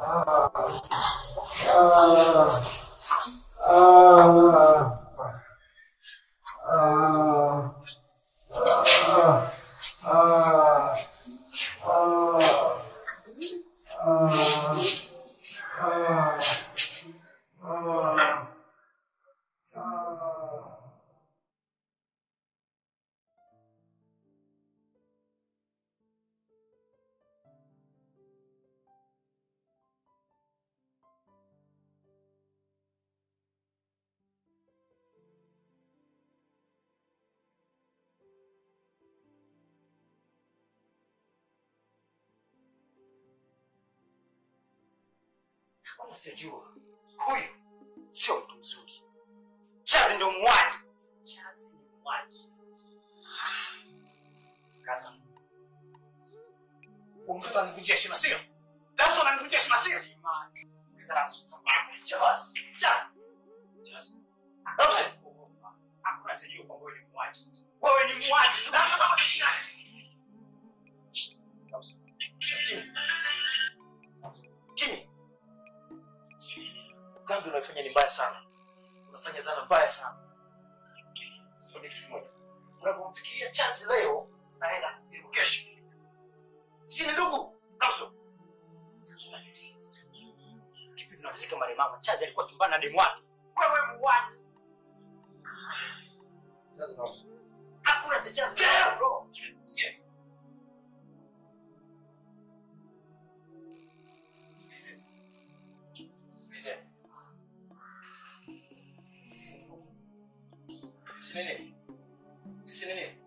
아, 아, 아. Hakuna sijua. Huyu sio mtu mzuri. Chazi ndio muuaji. Chazi ni muuaji. Kaza. Unataka mtoto heshima sio? Lazima ananivunjia heshima sio? Sikiliza Ramso. Chazi. Chazi. Chazi. Hakuna sijua kwamba wewe ni. Wewe ni muuaji. Na kama unashindana. Ramso. Dhambi unaifanya ni mbaya sana. Unafanya dhana mbaya sana. Unapomfikiria chansi leo naenda kesho. Si ni ndugu? Kamso. kipi tunamsika maremama chazi alikuwa chumbani na demu wake. Wewe muuaji. Hakuna cha chazi bro Sisi nini? Sisi nini? Sisi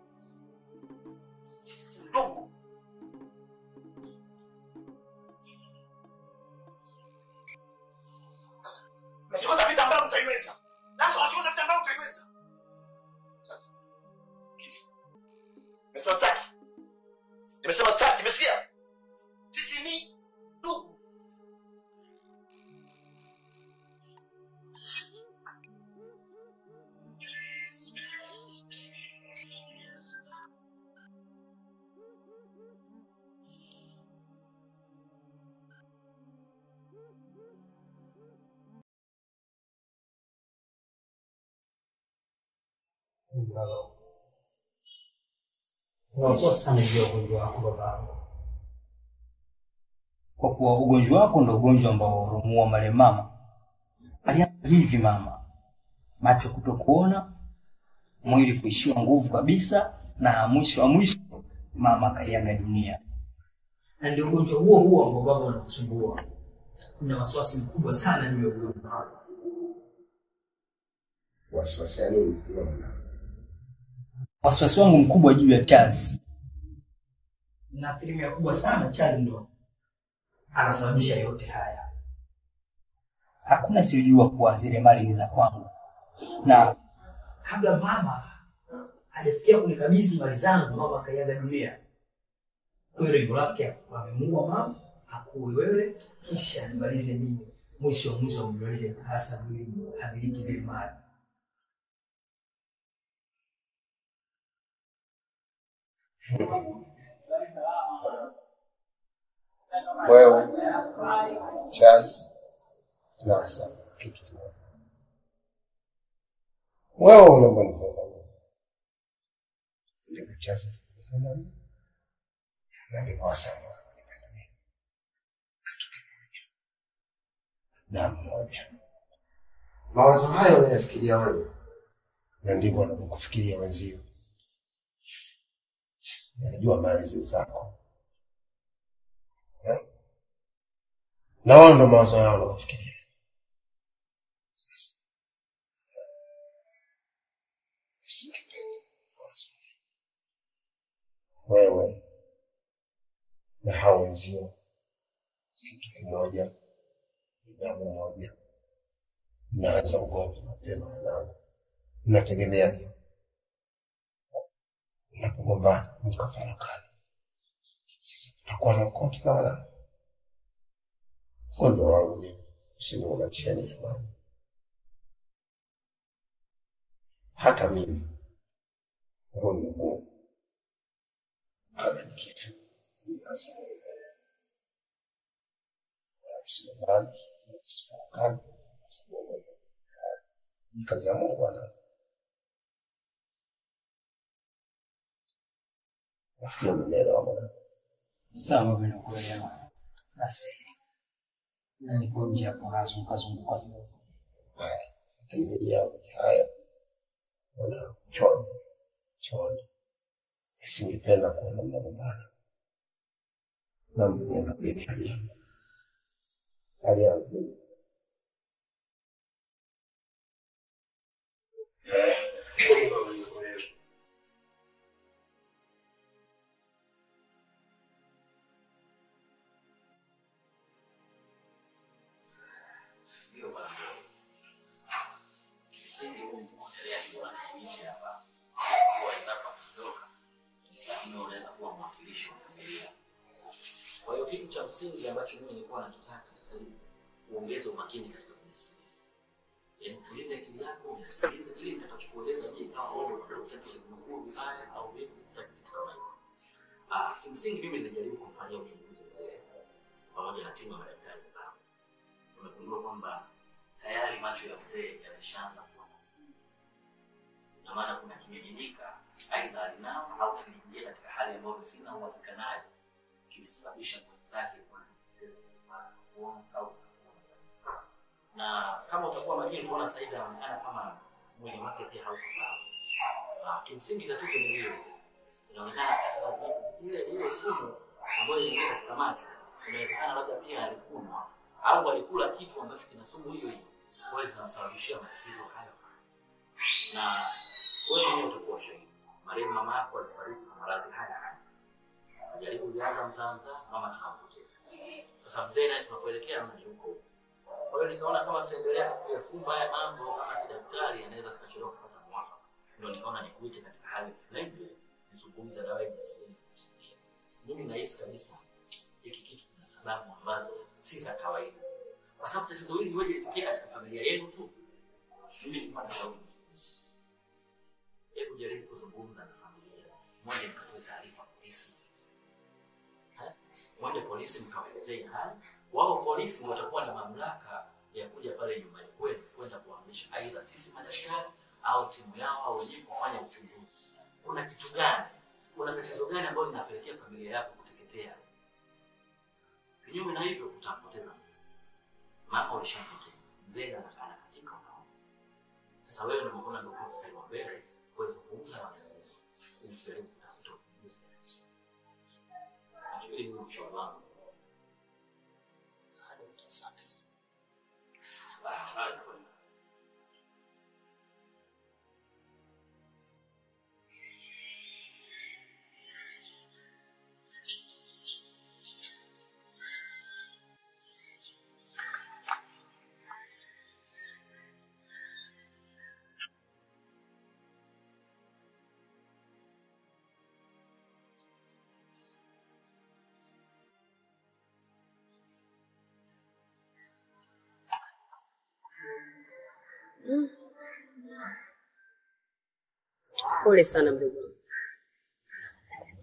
Ugonjwa wako kwa kuwa ugonjwa wako ndo ugonjwa ambao urumua male mama. Alianza hivi mama, macho kutokuona, mwili kuishiwa nguvu kabisa, na mwisho wa mwisho mama akaiaga dunia. Na ndio ugonjwa huo huo ambao baba unakusumbua. Kuna wasiwasi mkubwa sana juu ya ugonjwa wako. wasiwasi ya nini? Wasiwasi wangu mkubwa juu ya Chazi. Na asilimia kubwa sana Chazi ndo anasababisha yote haya. Hakuna siyojua kuwa zile mali ni za kwangu, na Kabla mama hajafikia kunikabidhi mali zangu, mama akaiaga dunia. Kwa hiyo lengo lake amemuua mama, akuwe wewe, kisha nimalize mimi. Mwisho wa mwisho mmalize hasa mwili amiliki zile mali. Wewe Charles Nasa, kitu kimoja, wewe unaomba unavyonipenda mimi ndivyo Charles na ndivyo Hassan anavyonipenda mimi, kitu kimoja, damu mmoja. Mawazo hayo unayafikiria wewe, na ndivyo wanavyokufikiria wenzio. Najua malizi zako Eh? na wao ndo mawazo yao wanakufikiria. Wewe na hao wenzio kitu kimoja, damu moja, mnaanza ugomvi mapema wanangu, mnategemea nini? Mnapogombana mkafarakana, sasa tutakuwa na ukoo na wanangu Kondo wangu mimi, usimuunganisheni jamani. Hata mimi huu ni mguu, kabla nikifa nikasema Sulemani Farakani, kwa sababu ni kazi ya Mungu bwana. Nafikiri umenielewa bwana. Sawa. Basi hapo, kidogo. Haya, haya, Choni, Choni, kuona na mwenyewe bibi hali yangu, hali yangu mimi Ndio bwana. Kimsingi huu mwangaliaji wa mimi hapa kwa sababu kutoka lakini unaweza kuwa mwakilishi wa familia. Kwa hiyo kitu cha msingi ambacho mimi nilikuwa nakitaka sasa hivi uongeze umakini katika tulize akili yako unisikilize ili nitakachokueleza je kama. Ah, kimsingi mimi nilijaribu kumfanyia uchunguzi mzee pamoja na timu ya madaktari wenzangu tumegundua kwamba tayari macho ya mzee yameshaanza kuona na maana kuna kimiminika aidha alinao au kimeingia katika hali ambayo sina uhakika nayo, kimesababisha ngozi zake kuanza kupoteza kuona au. Na kama utakuwa makini, tuona Saida anaonekana kama mwili wake pia hauko sawa. Kimsingi tatizo ni hilo, inaonekana sasa ile ile sumu ambayo iliingia katika macho inawezekana labda pia alikunywa au alikula kitu ambacho kina sumu hiyo hiyo, kwa hiyo zinamsababishia matatizo hayo. Na wewe mwenyewe utakuwa shahidi, marehemu mama yako alifariki na maradhi haya haya, ajaribu jaza mzaa, mama tukampoteza. Sasa mzee naye tunakuelekea mji huko huko. Kwa hiyo nikaona kama tutaendelea kuyafumba haya mambo kama kidaktari, anaweza tukachelewa kupata mwafaka. Ndio nikaona nikuite katika hali fulani, nizungumze na wewe jinsi gani kukusaidia. Mimi nahisi kabisa hiki kitu kuna sababu ambazo si za kawaida, kwa sababu tatizo hili wewe litokea katika familia yenu tu. Mimi nilikuwa nashauri hebu jaribu kuzungumza na familia moja, mkatoe taarifa polisi, mwende polisi mkawaelezee hali wao. Polisi watakuwa na mamlaka ya kuja pale nyumbani kwenu kwenda kuhamisha aidha sisi madaktari au timu yao au wenyewe kufanya uchunguzi. Kuna kitu gani, kuna tatizo gani ambalo linapelekea familia yako kuteketea? Kinyume na hivyo utampoteza. Mama ulishampoteza mzee, ana- anakatika unaona. Sasa wewe ndio unaona ndio mstari wa mbele kuzungumza na wazazi ili tujaribu kutafuta ufumbuzi. Nafikiri ni ushauri wangu. Pole sana mdogo wangu,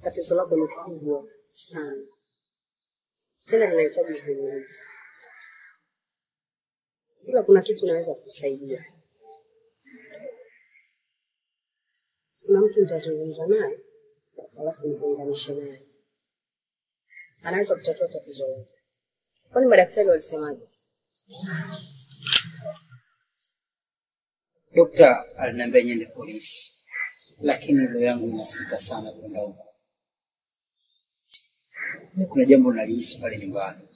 tatizo lako ni kubwa sana, tena linahitaji uvumilivu, ila kuna kitu naweza kukusaidia. Kuna mtu nitazungumza naye, alafu nikuunganishe naye, anaweza kutatua tatizo lake. Kwani madaktari walisemaje? Dokta aliniambia niende polisi, lakini roho yangu inasita sana kwenda huko. Mi kuna jambo nalihisi pale nyumbani,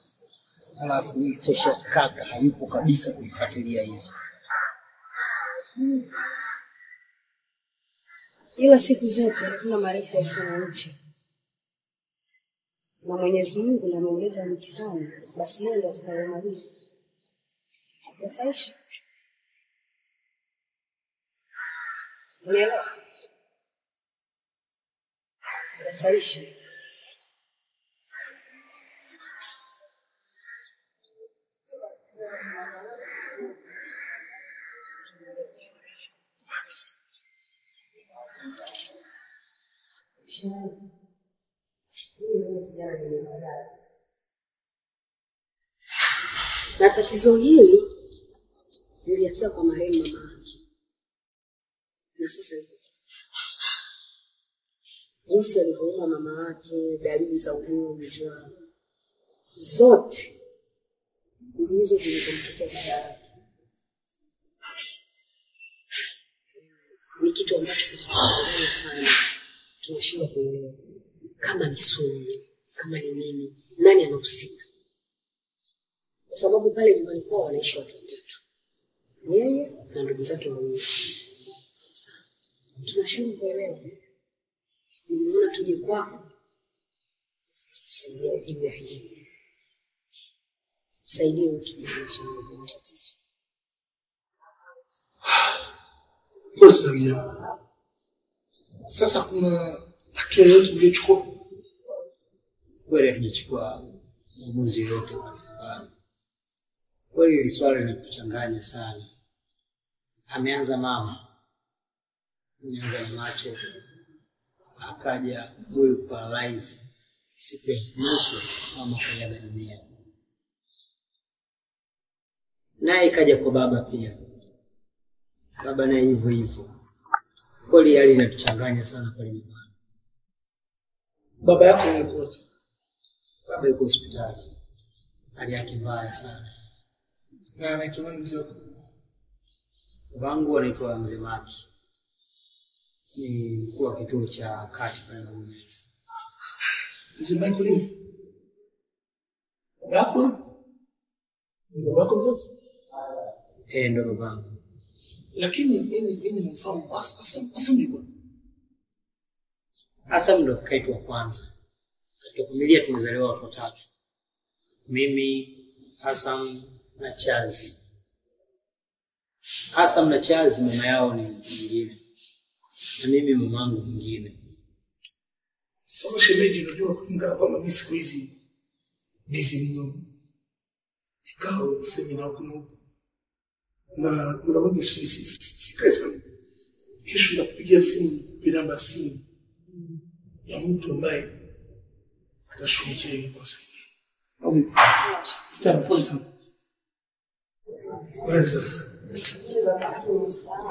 alafu isitosha kaka hayupo kabisa kulifuatilia hili. ila siku zote hakuna marefu yasiyo na na Mwenyezi Mungu ndiye mtihani, basi yeye ndiye atakayemaliza. Yataisha. Unaelewa? Mazao. na tatizo hili lilianzia kwa marehemu mama yake, na sasa jinsi alivyoumwa mama yake, dalili za ugonjwa zote ndizo zilizomtokea baba yake. Ni kitu ambacho kinatuchanganya sana, tunashindwa kuelewa kama ni sumu, kama ni nini, nani anahusika, kwa sababu pale nyumbani kwao wanaishi watu watatu, yeye na ndugu zake wawili. Sasa tunashindwa kuelewa. Nimeona tuje kwako kusaidia juu ya hili, saidie huyu kijana kwa matatizo. Bosi na. Sasa kuna hatua yoyote mliochukua? kweli hatujachukua maamuzi yoyote nyumbani. Kweli hili swala linatuchanganya sana. Ameanza mama, ameanza na macho, akaja huyu paralyze. Siku ya mwisho mama kaiaga dunia, naye ikaja kwa baba pia, baba naye hivyo hivyo. Kweli hali inatuchanganya sana pale nyumbani. Baba yako yuko Baba yuko hospitali, hali yake mbaya sana. na anaitwa nani mzee wako? Babangu anaitwa Mzee Maki, ni mkuu wa kituo cha kati pale Magomeni. Mzee Michael? Baba yako? Ni baba mzazi? Eh, ndo babangu. Lakini mimi mimi namfahamu As- Asam ni yuko. Hasam ndo kaka yetu wa kwanza katika familia. Tumezaliwa watu watatu, mimi, Hasam na Chazi. Hasam na Chazi mama yao ni mwingine, na mimi mamangu mwingine. Sasa shemeji, unajua kulingana kwamba mimi siku hizi bizi mno, kikao semina huku na huku, na kuna si- sikae sana. Kesho nitakupigia simu, nikupe namba simu ya mtu ambaye atashughulikia hili. Pole sana.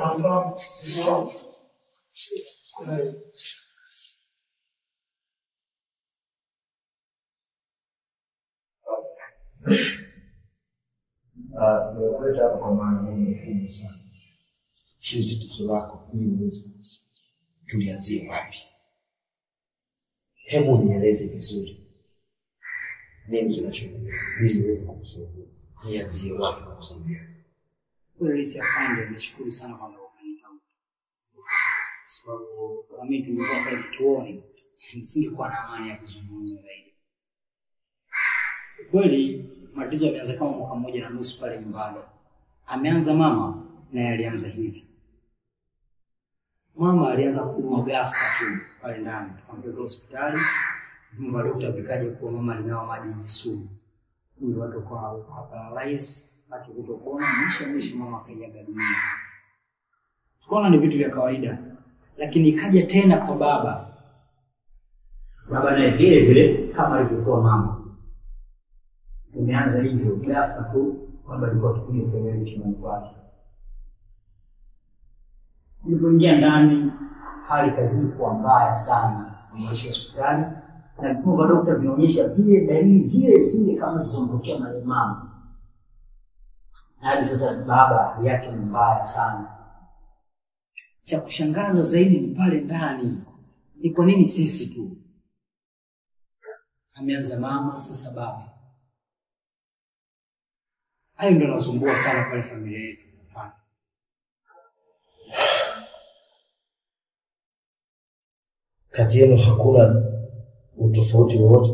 Nafahamu, nafahamu. Eh, hapa kwa lako ili uweze kukusaidia. Tulianzie wapi? Hebu nieleze vizuri nini kinachoendelea ili niweze kukusaidia. Nianzie wapi? Polisi afande, nashukuru sana kwa sababu mimi tungekuwa pale kituoni nisingekuwa na amani ya kuzungumza zaidi. Kweli matatizo yameanza kama mwaka mmoja na nusu pale nyumbani. Ameanza mama naye alianza hivi. Mama alianza kuumwa ghafla tu pale ndani, tukampeleka hospitali. Vyombo vya dokta vikaja kuwa mama alinawa maji yenye sumu. Mwili wake ukawa paralyze, macho kutokuona, mwisho mwisho mama akaiaga dunia. Tukaona ni vitu vya kawaida, lakini ikaja tena kwa baba. Baba naye vile vile kama alivyokuwa mama, imeanza hivyo ghafla tu, kwamba alikuwa akipiga kelele chumbani kwake. Nilipoingia ndani, hali kazini kuwa mbaya sana, nimeishi hospitali na vipimo vya dokta vinaonyesha vile dalili zile zile kama zilizomtokea mama. Na hadi sasa baba yake ni mbaya sana. Cha kushangaza zaidi ni pale ndani, ni kwa nini sisi tu? Ameanza mama, sasa baba. Hayo ndio nasumbua sana pale familia yetu. Mfano Kati yenu hakuna utofauti wowote?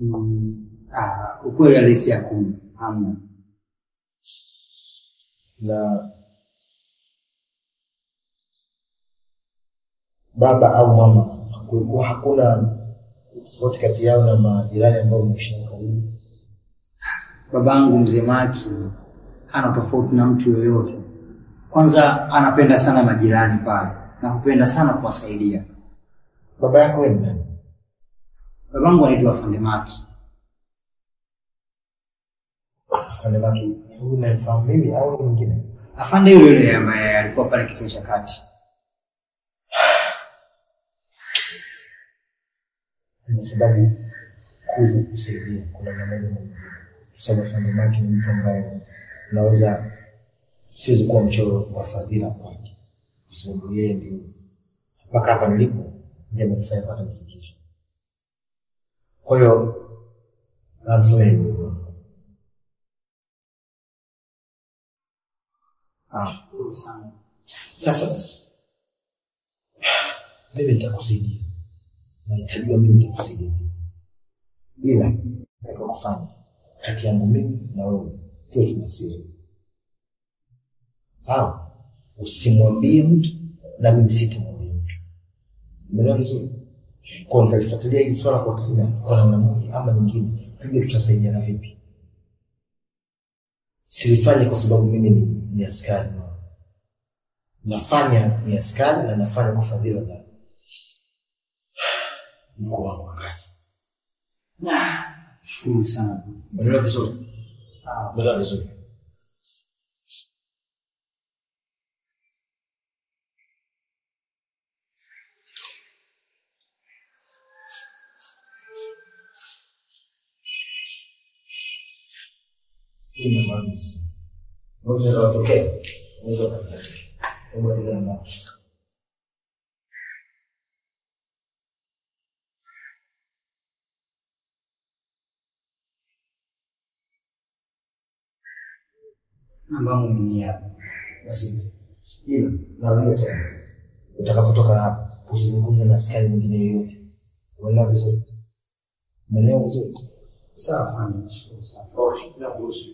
mm, ah, ukweli halisi hakuna, hamna. na baba au mama, kulikuwa hakuna tofauti kati yao na majirani ambao mnaishi karibu? Babangu mzee Maki hana tofauti na mtu yoyote. Kwanza anapenda sana majirani pale na hupenda sana kuwasaidia. Baba yako wewe ni nani? Babangu anaitwa Afande Maki. afande Maki huyu namfahamu mimi au mwingine? Afande yule yule ambaye alikuwa pale kituo cha kati. Kwa sababu kuja kusaidia kuna namna moja na nyingine, kwa sababu afande Maki ni mtu ambaye naweza siwezi kuwa mchoro wa fadhila kwake, kwa sababu yeye ndio mpaka hapa nilipo ndiye amenifanya mpaka nifikie. Kwa hiyo namsamehe mdogo. Ah, shukuru. Sasa basi, mimi nitakusaidia na nitajua mimi nitakusaidia ila nataka kufanya kati yangu mimi na wewe tuwe tuna siri, sawa? Usimwambie mtu na mimi sitamwambia mtu, umeelewa vizuri? Kwa nitalifuatilia hili swala kwa kina, kwa namna moja ama nyingine, tujue tutasaidiana vipi. Silifanye kwa sababu mimi ni, ni askari nafanya ni askari na nafanya kwa fadhila mkuu wangu wa kazi. Shukuru sana. Umeelewa vizuri? Sawa. Umeelewa vizuri? Ni maamuzi. Unaweza kutokea, unaweza kutokea. Hebu endelea Ambao umeniapa. basi hilo narudia tena, utakapotoka hapa uzungumze na askari mwingine yoyote. Umeelewa vizuri? Umeelewa vizuri? Sawa, nashukuru sana. Nakuruhusu.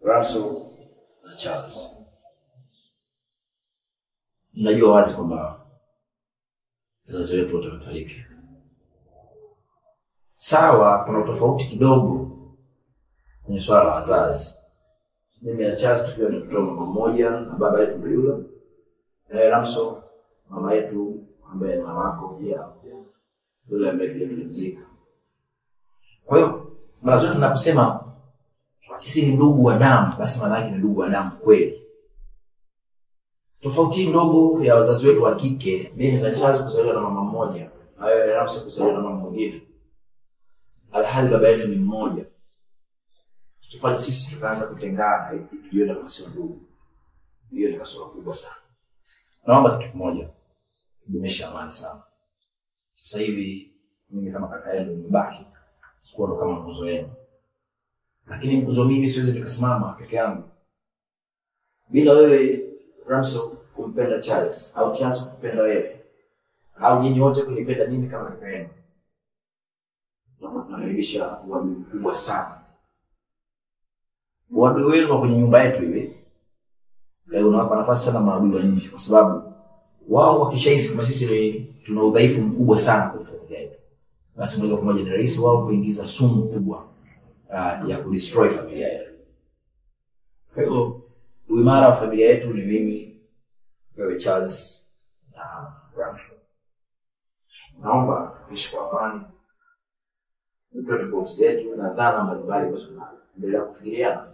Russell na Charles. Mnajua wazi kwamba wazazi wetu wote wamefariki. Sawa, kuna utofauti kidogo kwenye swala la wazazi. Mimi na Charles tukiwa ni mtoto mama mmoja na baba yetu ndio yule. Mama yetu ambaye ni mama yako pia yule ambaye pia tulimzika. Kwa hiyo mara zote tunaposema sisi ni ndugu wa damu, basi maana yake ni ndugu wa damu kweli. Tofauti ndogo ya wazazi wetu wa kike, mimi na Charles kuzaliwa na mama mmoja, na wewe Ramso kuzaliwa na mama mwingine, alhali baba yetu ni mmoja. Tufanye sisi tukaanza kutengana, hiyo ndio kasoro ndugu. Hiyo ni kasoro kubwa sana. Naomba kitu kimoja, tudumishe amani sana. Sasa hivi mimi kama kaka yenu nimebaki kuwa ndo kama nguzo yenu, lakini nguzo mimi siwezi nikasimama peke yangu bila wewe Ramso kumpenda Charles au Charles kumpenda wewe au nyinyi wote kunipenda mimi kama kaka yenu. Nakaribisha uadui mkubwa sana. Uadui wenu wa kwenye nyumba yetu hivi unawapa nafasi sana maadui wa nje, kwa sababu wao wakishahisi kwamba sisi tuna udhaifu mkubwa sana yetu, basi moja kwa moja ni rahisi wao kuingiza sumu kubwa uh, ya kudestroy familia yetu. Kwa hiyo uimara wa familia yetu ni mimi, wewe Charles na Ramsho. Naomba tuishi kwa amani, tutoe tofauti zetu na dhana mbalimbali ambazo tunaendelea kufikiriana.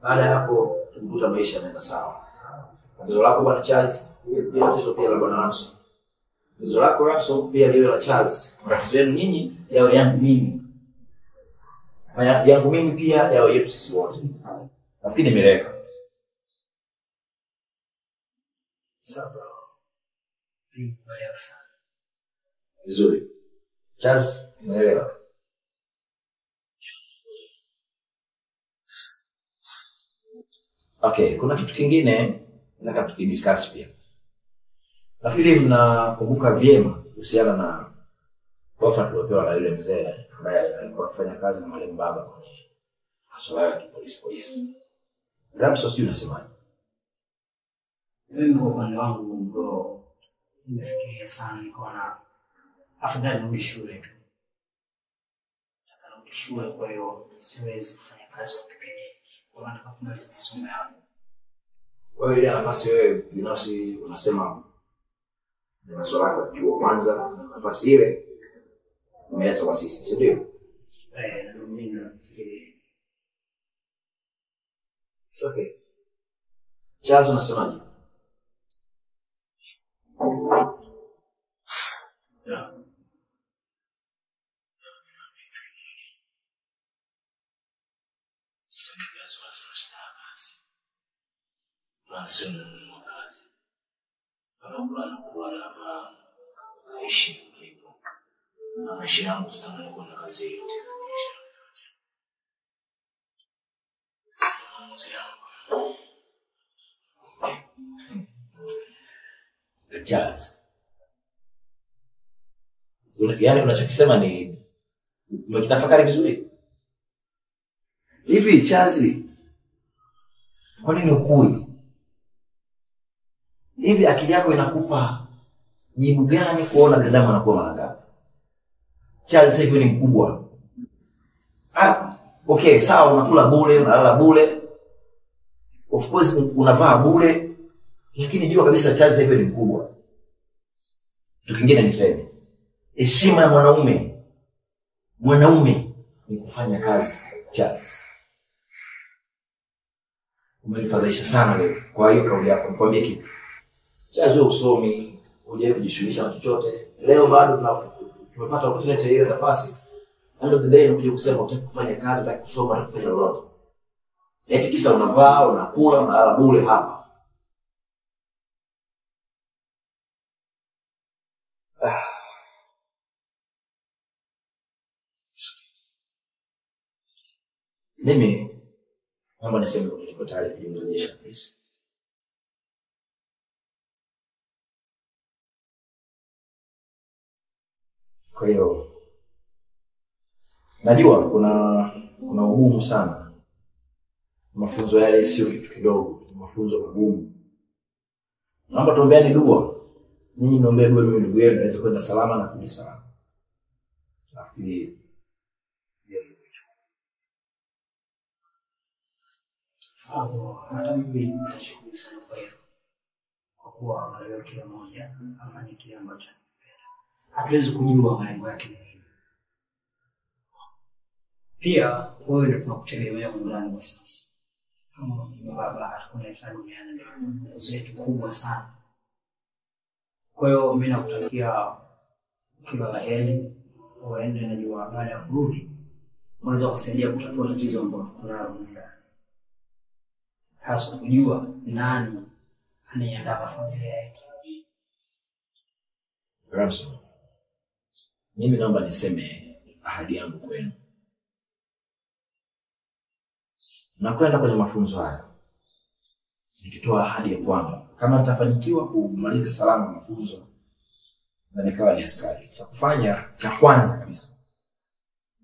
Baada ya hapo tukikuta maisha yanaenda sawa. Tatizo lako bwana Charles, pia tatizo pia la bwana Ramso. Tatizo lako Russell pia liwe la Charles. Matatizo yenu nyinyi yawe yangu mimi, yangu mimi pia yawe yetu sisi wote. Nafikiri sana. vizuri. Charles, umeelewa? Okay, kuna kitu kingine nataka tukidiscuss pia. Nafikiri mnakumbuka vyema kuhusiana na ofa tuliopewa na yule mzee ambaye alikuwa akifanya kazi na mwalimu baba kwenye masuala ya kipolisi polisi. Ramso, sijui unasemaje? Mimi kwa upande wangu bro, nimefikiria sana, nikaona afadhali nirudi shule tu. Nataka nirudi shule, kwa hiyo siwezi kufanya kazi kwa kipindi hiki, kwa maana nataka kumaliza masomo yangu. Kwa hiyo ile nafasi wewe binafsi unasema ni masuala yako ya chuo kwanza, nafasi ile umeacha kwa sisi, si ndio? Eh, ndio mimi nafikiria. It's okay. Charles unasemaje? Mfanyakazi wala sina shida ya kazi. Maana sio mnunua kazi. Anakula nakula navaa mlipo. Na maisha yangu sitamani kazi yangu. Charles. Una- Yaani unachokisema ni umekitafakari vizuri. Hivi chazi, kwa nini ukui? Hivi akili yako inakupa jibu gani kuona binadamu anakuwa mara ngapi? Charles hivi ni mkubwa. Ah, okay, sawa unakula bure, unalala bure. Of course unavaa bure, lakini jua kabisa Charles hivi ni mkubwa. Kitu kingine niseme, heshima ya mwanaume, mwanaume ni kufanya kazi. Charles, umenifadhaisha sana leo kwa hiyo kauli yako. Nikwambie kitu, Wewe usomi, hujawahi kujishughulisha na chochote. Leo bado tumepata opportunity hiyo nafasi, end of the day unakuja kusema utaki kufanya kazi, utaki kusoma, utaki kufanya lolote, eti kisa unavaa, unakula, unalala bure hapa. Mimi naomba niseme niko tayari kujimrejesha polisi. Kwa hiyo najua kuna kuna ugumu sana. Mafunzo yale sio kitu kidogo mafunzo magumu. Naomba tuombeani dua. Nyinyi mnaombea dua mimi ndugu yenu naweza kwenda salama na kurudi salama. Kwa kuwa kila mmoja amani kile ambacho. Hatuwezi kujua malengo yake ni nini. Pia wewe ndio tunakutegemea undani kwa sasa, kama baba hatukunaifanya duniani ndio nguzo yetu kubwa sana. Kwa hiyo mimi nakutakia kila la heri, uende, najua baada ya kurudi unaweza kusaidia kutatua tatizo ambalo tuko nalo hasa kujua nani anayeandaa familia yake. Ramson, mimi naomba niseme ahadi yangu kwenu. Nakwenda kwenye mafunzo haya nikitoa ahadi ya kwamba kama nitafanikiwa kumaliza salama mafunzo na nikawa ni askari, cha kufanya cha kwanza kabisa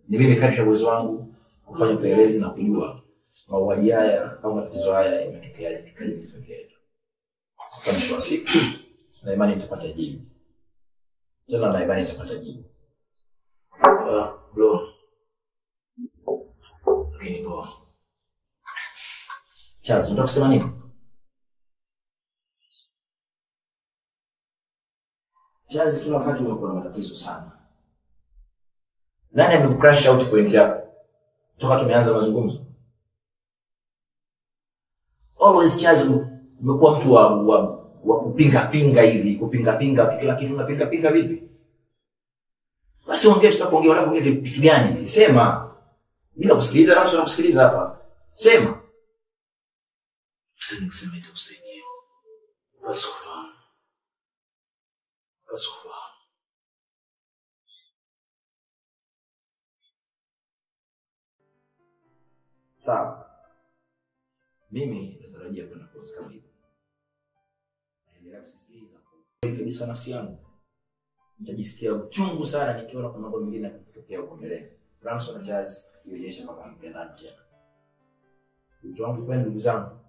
ni mimi kadri ya uwezo wangu kufanya upelelezi na kujua mauaji haya au matatizo haya yametokeaje, tukaje yetu. Kwa mwisho wa siku na imani nitapata jibu tena na imani nitapata jibu. Uh, Belum. Lakini bro. Charles, unataka kusema nini? Charles, kila wakati umekuwa na matatizo sana. Nani amekucrash out point yako toka tumeanza mazungumzo? Always Charles, umekuwa mtu wa, wa, wa kupinga pinga hivi, kupinga pinga tu kila kitu unapinga pinga vipi? Basi ongea tutakuongea wala kuongea vitu gani? Sema. Mimi nakusikiliza na nakusikiliza hapa. Sema. Nikusema itakusaidia. Basi ufahamu. Basi ufahamu. Sawa. Mimi natarajia kwenda kwa hivi. Naendelea kusikiliza kabisa nafsi yangu nitajisikia uchungu sana nikiona kuna mambo mengine yakitokea huko mbeleni. Ramson na Charles ionyeshe kama mpendani tena. Wito wangu kwenu ndugu zangu,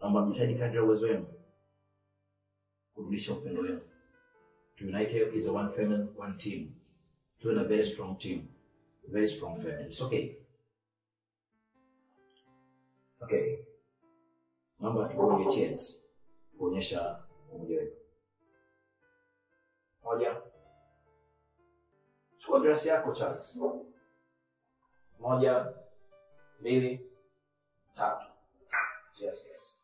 naomba mjitahidi kadri ya uwezo wenu kurudisha upendo wenu. United is a one family, one team. Tuwe na very strong team, a very strong family. It's okay. Okay. Naomba tugonge chance kuonyesha umoja wetu. Moja. Chukua glasi yako Charles. Moja, mbili, tatu. Cheers, guys.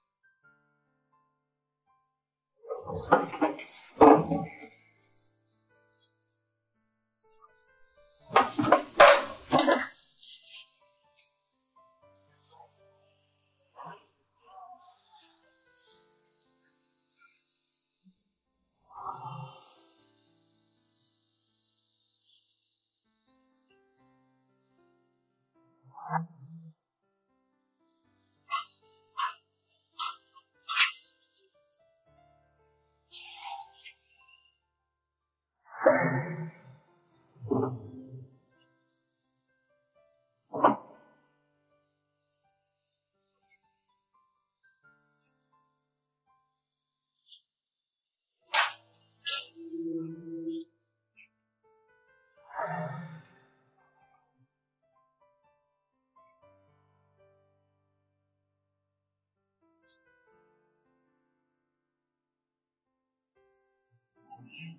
爹。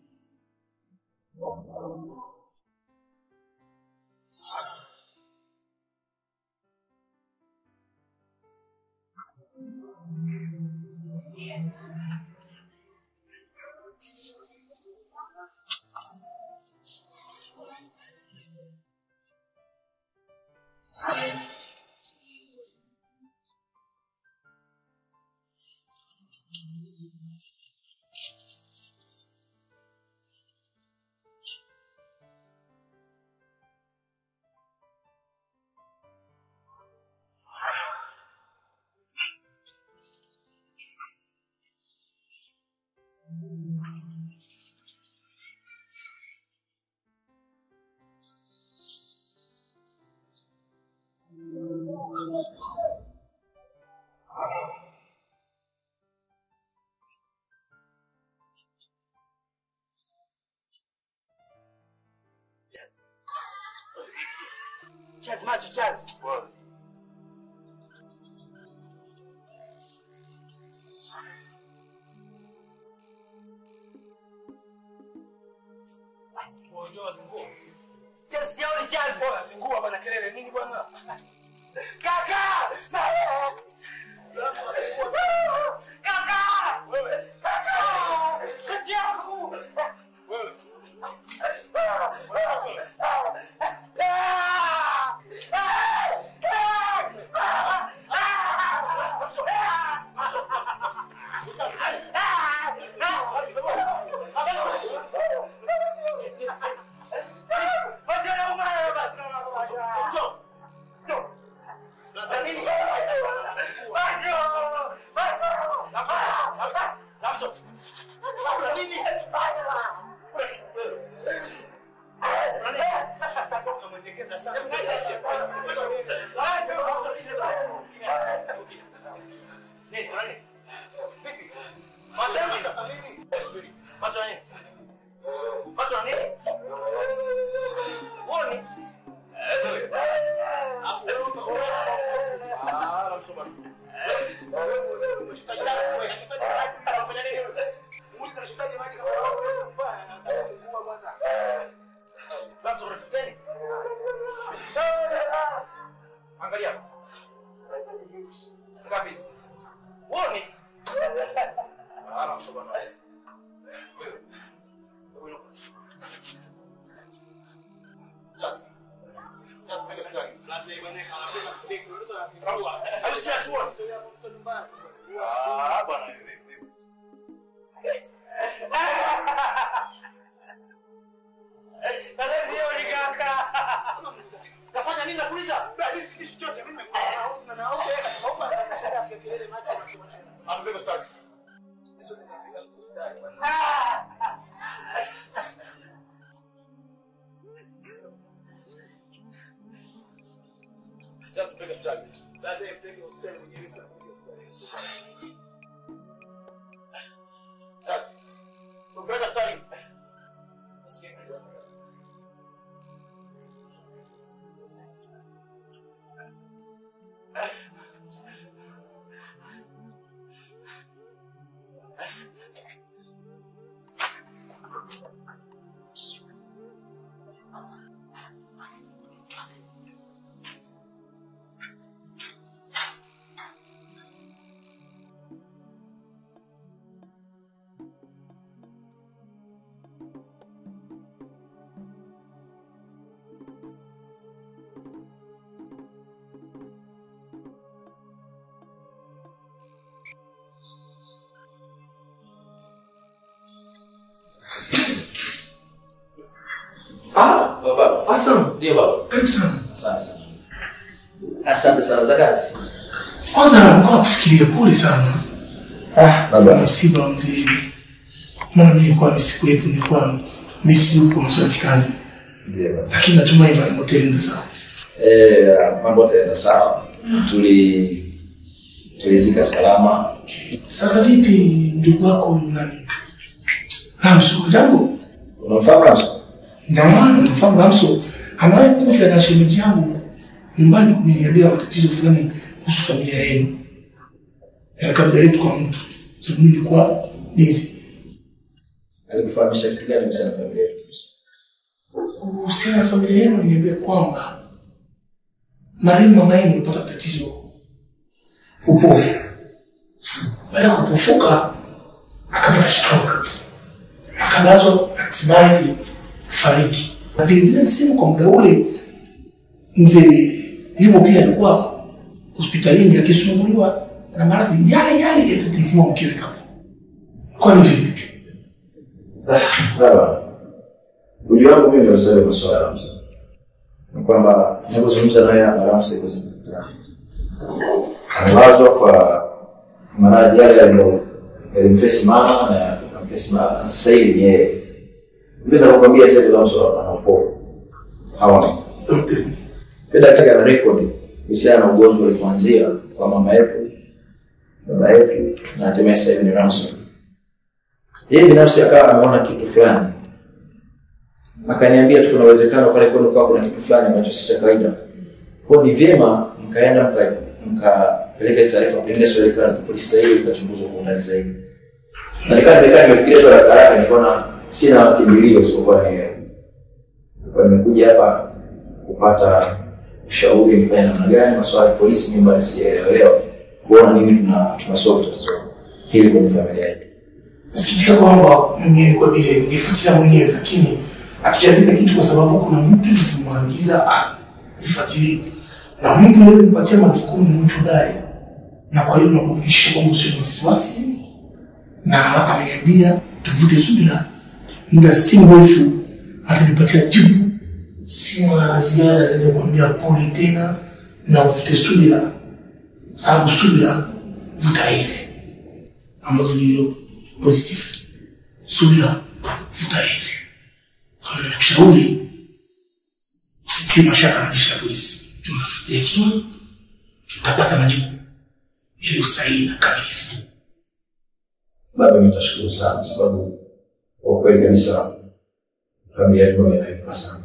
Chazi macho, baba. Hassan, Ndio baba. karibu sana. Asante sana. Asante sana za kazi. Kwanza nilikuwa kufikiria, pole sana. Ah, baba. Msiba wa mzee. Maana mimi nilikuwa nisikuwepo, nilikuwa mimi yupo masuala ya kazi. Ndio baba. Lakini natumai mambo yataenda sawa. Eh, mambo yataenda sawa. Tuli tulizika salama. Sasa vipi ndugu wako nani? Ramso, jambo? Unamfahamu Ramso? Naona nafahamu Ramso. Anawahi kuja na shemeji yangu nyumbani kuniambia matatizo fulani kuhusu familia yenu. Yakabidhi kwa mtu. Sababu mimi nilikuwa busy. Alikufahamisha kitu gani kuhusu na familia yetu? kuhusiana na familia yenu niambia kwamba marehemu mama yenu alipata tatizo upofu. Baada ya kupofuka akapata stroke, akalazwa hatimaye kufariki. Na vile vile nisema kwa muda ule mzee Limo pia alikuwa hospitalini akisumbuliwa na maradhi yale yale yaliyomfuma mkewe kabla. Kwani vipi? Baba. Ujio wangu mimi ndio sasa swala la Ramso. Ni kwamba ninapozungumza naye hapa Ramso yuko hospitali. Amelazwa kwa maradhi yale yaliyomfesi mama na yalimfesi mama. Sasa hivi ni yeye. Mimi nakwambia sasa hivi mtu ana upofu. Haona. Pia daktari ana record kuhusiana na ugonjwa ulipoanzia kwa mama yetu, baba yetu na hatimaye sasa hivi ni Ransom. Yeye binafsi akawa ameona kitu fulani akaniambia tu kuna uwezekano pale kwenu kwa kuna kitu fulani ambacho si cha kawaida Kwa ni vyema mkaenda mka- mkapeleka taarifa pengine serikali na polisi sahihi ikachunguzwa kwa undani zaidi. Na nikaa nimekaa nimefikiria swala la haraka nikaona sina kimbilio isipokuwa ni nimekuja hapa kupata ushauri nifanye namna gani masuala ya polisi mimi bado sijaelewa. Kuona nini tuna tuna solve tatizo hili kwenye familia yetu. nasikitika kwamba mimi nilikuwa bize nijifutia mwenyewe lakini akijaribu kitu kwa sababu kuna mtu kumwagiza afuatilie na mtu yule mpatia majukumu mtu dai. Na kwa hiyo nakuhakikisha kwamba usio na wasiwasi na ameniambia tuvute subira muda si mrefu atanipatia jibu. Sina la ziada zaidi ya kuambia pole tena na uvute subira. Sababu subira vuta ile. Ambazo ndio positive. Subira vuta ile. Kwa hiyo nakushauri usitie mashaka na jeshi la polisi. Tunafuatia vizuri tutapata majibu yaliyo sahihi na kamilifu. Baba, nitashukuru sana sababu organizado. Familia con el pasado.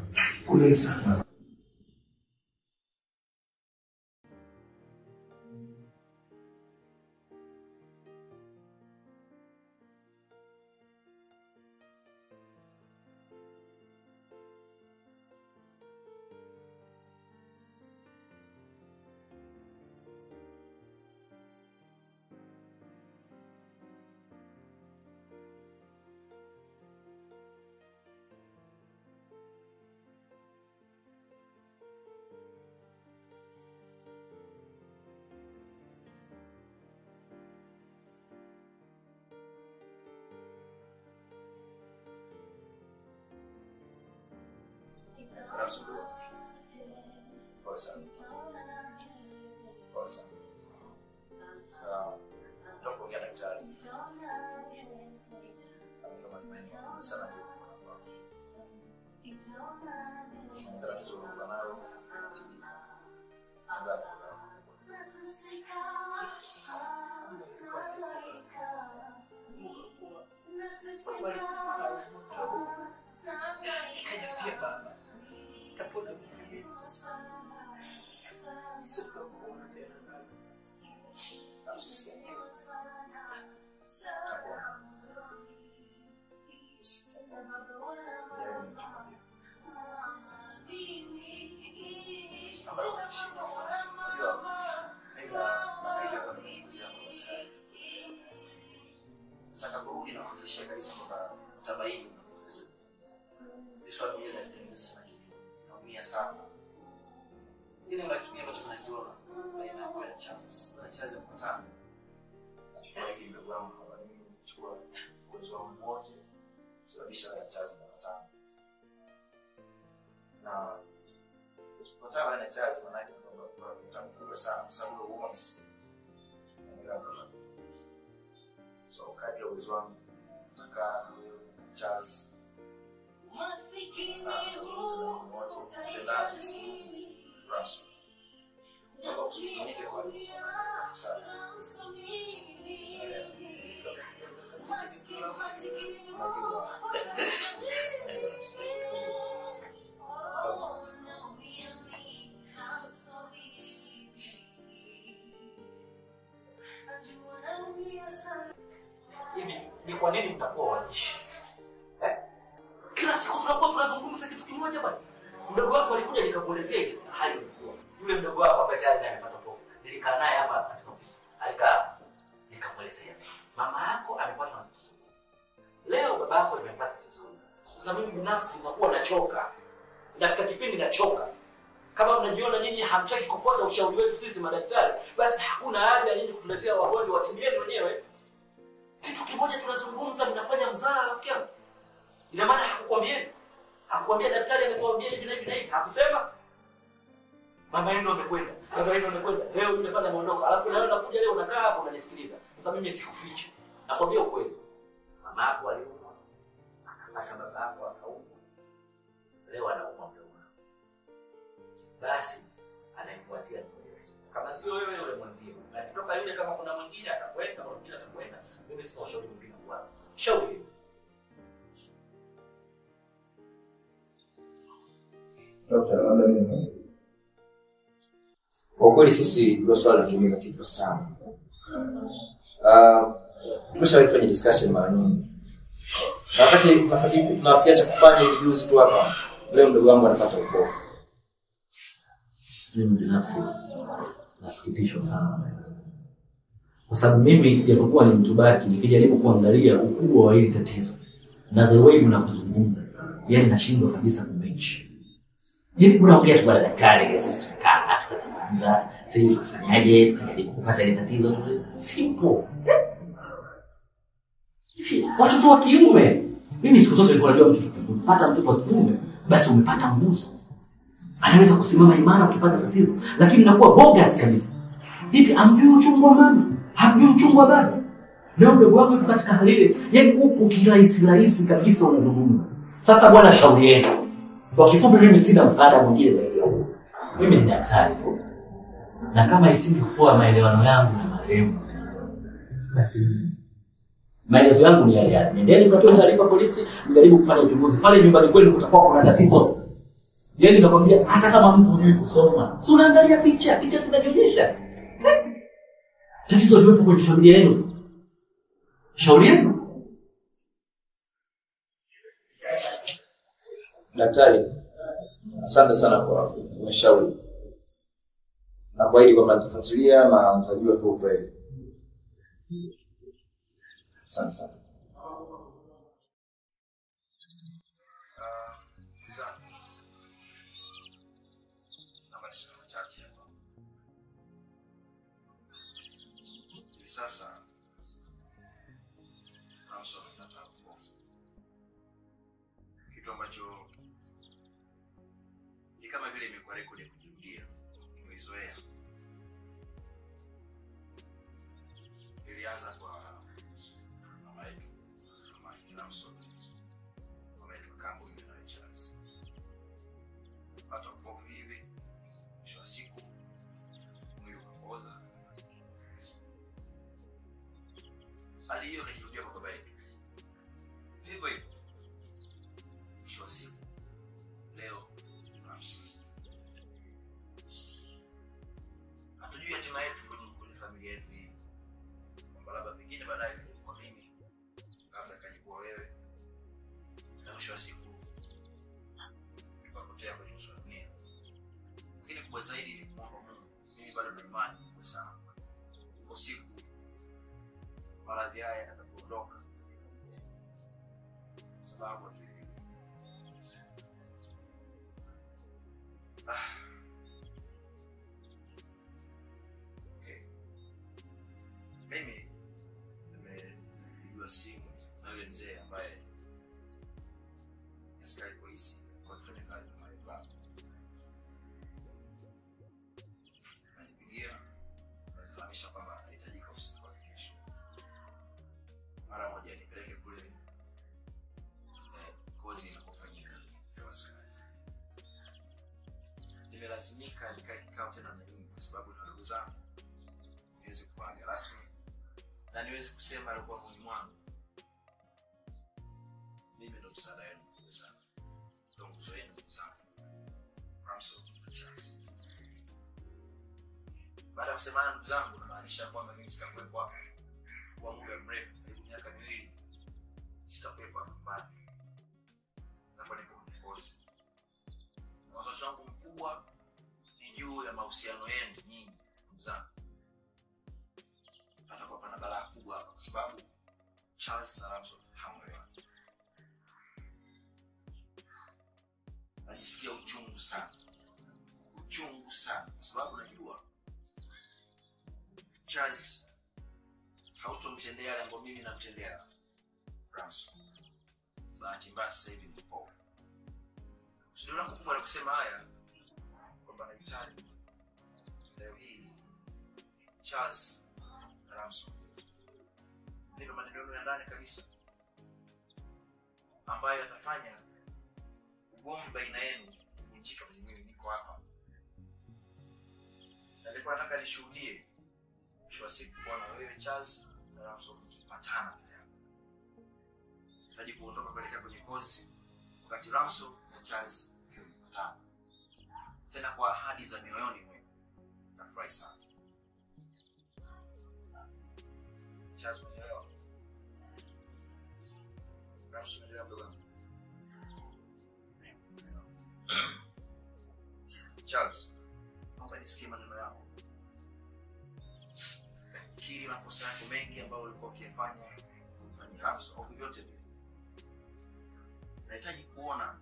Kwa nini mtakuwa wanishi eh? kila siku tunakuwa tunazungumza kitu kimoja bwana. Mdogo wako alikuja nikamuelezea ile hali ilikuwa. Yule mdogo wako ambaye tayari amepata pombe. nilikaa naye hapa katika ofisi. Alikaa nikamuelezea. Mama yako amepata matatizo leo baba yako amepata tatizo. Sasa mimi binafsi nakuwa nachoka. Nafika kipindi nachoka. Kama mnajiona nyinyi hamtaki kufuata ushauri wetu sisi madaktari basi hakuna haja nyinyi kutuletea wagonjwa watibieni wenyewe hakusema mama yenu amekwenda. Baba yenu amekwenda. Leo mimi pale ameondoka alafu nawe nakuja leo unakaa hapo unanisikiliza. Sasa mimi sikufichi. Nakwambia ukweli. Mama yako aliumwa akapata baba yako akaumwa. Leo anaumwa mdogo basi anaifuatia kama sio wewe yule mwenzio akitoka yule kama kuna mwingine atakwenda mwingine atakwenda. Mimi sina ushauri mwingine kwa shauri Kwa kweli sisi hilo swala linatumika kichwa sana. Uh, tumeshawahi kufanya discussion mara nyingi, na wakati tunafikia tunafikia cha kufanya hivi juzi tu hapa, leo mdogo wangu anapata upofu. mimi binafsi nasikitishwa sana kwa sababu mimi japokuwa ni mtu baki nikijaribu kuangalia ukubwa wa hili tatizo na the way mnakuzungumza, yani nashindwa kabisa yani unaongea tu bwana daktari sisi tumekaa tukazungumza sisi tunafanyaje, tunajaribu kupata ile tatizo tu- simple. Watoto wa kiume. Mimi siku zote nilikuwa najua mtoto kupata mtoto wa kiume basi umepata nguzo. Anaweza kusimama imara ukipata tatizo lakini unakuwa bogus kabisa. Hivi amjui uchungu wa mama? Hamjui uchungu wa baba? Leo mdogo wako katika hali ile yani huku kirahisi rahisi kabisa unazungumza. Sasa bwana shauri yenu kwa kifupi mimi sina msaada mwingine zaidi ya huu. mimi ni daktari tu. Na kama isingekuwa maelewano yangu na marehemu basi maelezo yangu ni yale yale. Nendeni mkatoe taarifa polisi mjaribu kufanya uchunguzi. Pale nyumbani kwenu kutakuwa kuna tatizo. Yani nakwambia hata kama mtu hujui kusoma si unaangalia picha picha zinajionyesha. Eh? tatizo liwepo kwenye familia yenu tu. Shauri yenu Daktari, asante sana kwa umeshauri na kuahidi kwamba nitafuatilia na nitajua tu ukweli. Asante sana. sasa ni kama vile imekuwa rekodi ya kujirudia umeizoea. ilianza kwa nimelazimika nikae kikao tena na nyinyi kwa sababu na ndugu zangu. Niweze kuaga rasmi na niweze kusema alikuwa moyoni mwangu. Mimi ndo msaada wenu mkubwa sana. Ndo nguzo yenu ndugu zangu. Baada ya kusemana ndugu zangu namaanisha kwamba mimi sitakuwepo hapa. Kwa muda mrefu karibu miaka miwili sitakuwepo hapa nyumbani. Na niko nipo na wasiwasi wangu mkubwa juu ya mahusiano yenu nyinyi ndugu zangu patakuwa pana balaa kubwa hapa kwa sababu charles na ramson hamwelewani najisikia uchungu sana uchungu sana kwa sababu najua Charles hautomtendea yale ambayo mimi namtendea Ramson. Bahati mbaya sasa hivi ni kipofu. Kusudi langu kusema haya kwamba nahitaji leo hii Charles nipe maneno ya ndani kabisa ambayo yatafanya ugomvi baina yenu kuvunjika kwenye mimi niko hapa. Na nilikuwa nataka nishuhudie mwisho wa siku kuona wewe Charles na mkipatana kuondoka kuelekea kwenye kozi wakati na Charles mkiwa mmepatana, tena kwa ahadi za mioyoni mwenu. nafurahi sana. Charles, naomba nisikie maneno yako. Kiri makosa yako mengi ambayo ulikuwa ukiyafanya kufanya au vyote vile. Nahitaji kuona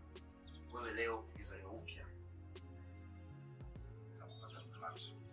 wewe leo ukizaliwa upya kupata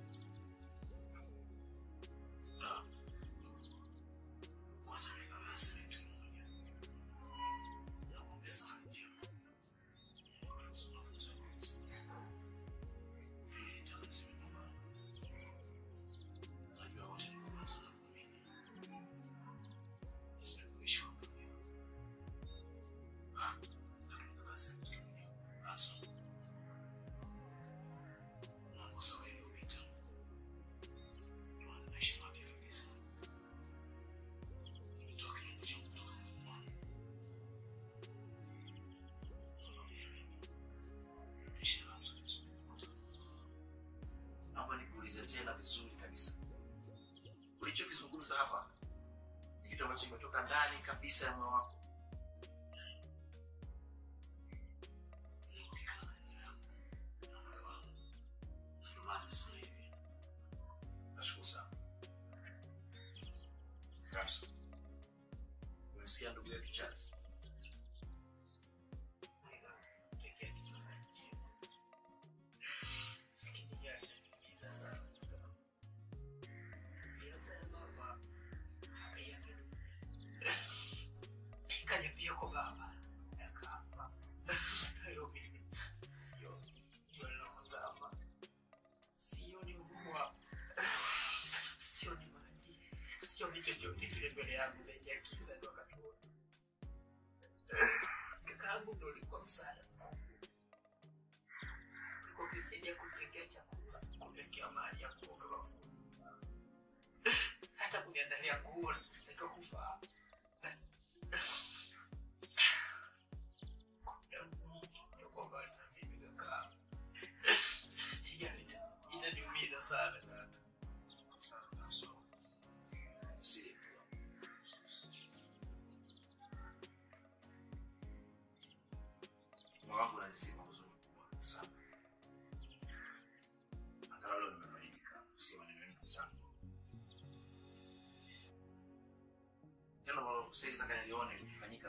tena vizuri kabisa, ulichokizungumza hapa ni kitu ambacho kimetoka ndani kabisa ya moyo wako? Chochote kile mbele yangu zaidi ya kiza ndo wakati. Kaka yangu ndo ulikuwa msaada mkubwa, ulikuwa ukisaidia kumtekea chakula, kumtekea maji ya kuoga mafuta, hata kuniandalia nguo sitakiwa kuvaa Wangu huzuni kubwa sana. Angalau leo sana.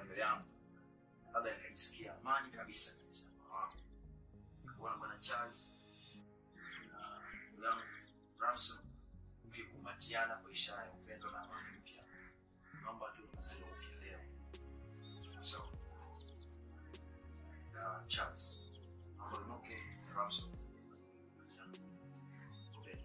mbele yangu, amani kabisa kabisa. Kuona bwana Charles na Ramson kwa ishara ya upendo na amani mpya. Naomba tu upya uh, Charles, naomba uinuke Ramson. Ombeni.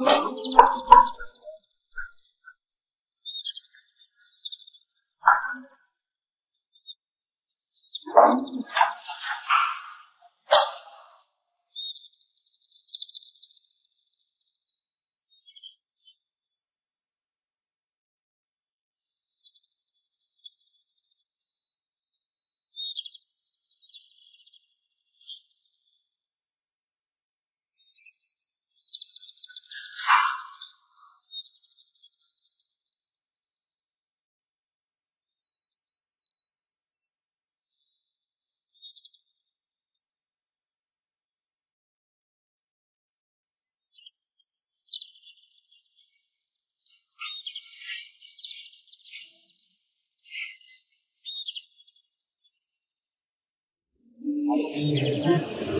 Thank you. 我给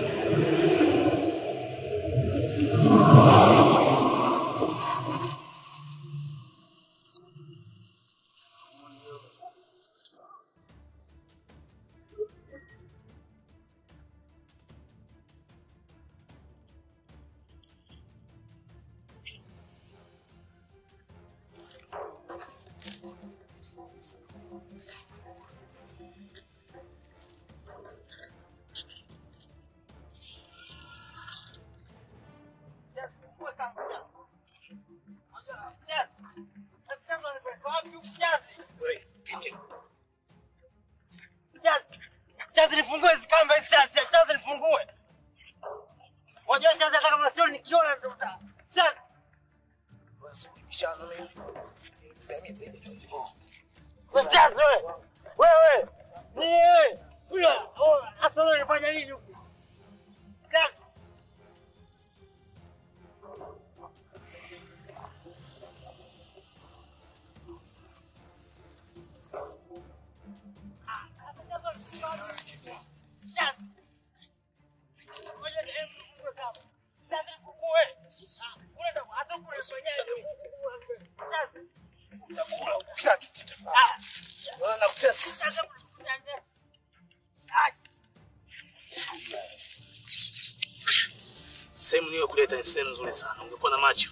ni sehemu nzuri sana. Ungekuwa na macho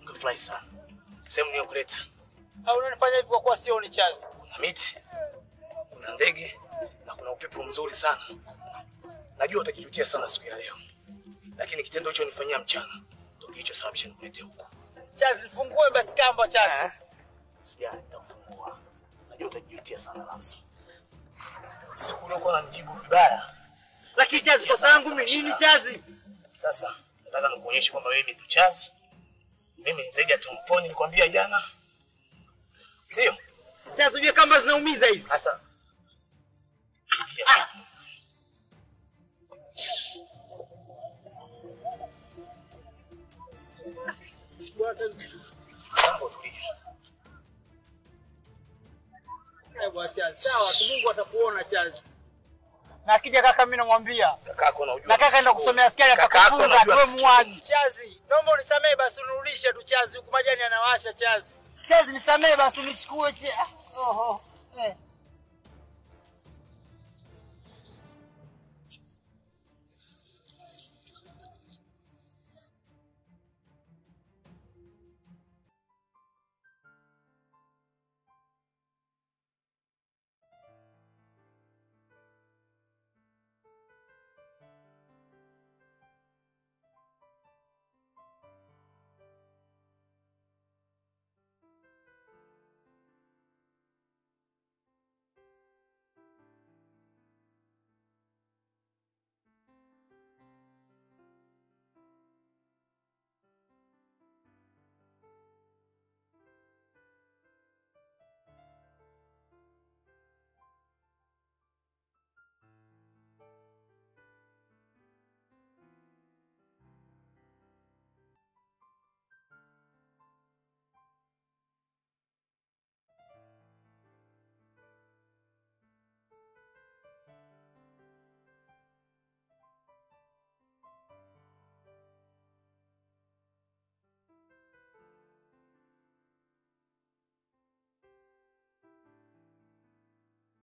ungefurahi sana. Sehemu niyokuleta Au unanifanya hivyo kwa kuwa sioni chazi? kuna miti, kuna ndege na kuna upepo mzuri sana. Najua utajijutia sana siku ya leo, lakini kitendo hicho nifanyia mchana ndio kilichosababisha nikuletea huku. Chazi nifungue basi kamba chazi. Sijali, nitakufungua. Najua utajijutia sana Ramzi, Siku uliokuwa unanijibu vibaya, Lakini chazi kosa langu mimi nini chazi? sasa nataka nikuonyeshe kwamba wewe ni chazi. Mimi ni zaidi ya tumponi, nilikwambia jana, sio? Sasa ujue kamba zinaumiza hivi. Sasa Ah. Sawa, Mungu atakuona chazi. Na akija kaka mimi namwambia. Kakako unajua. Na kaka enda kusomea askari akakufunga tuwe muaji. Chazi, naomba unisamee basi unirudishe tu chazi huku majani yanawasha chazi. Chazi nisamee basi unichukue che. Oho.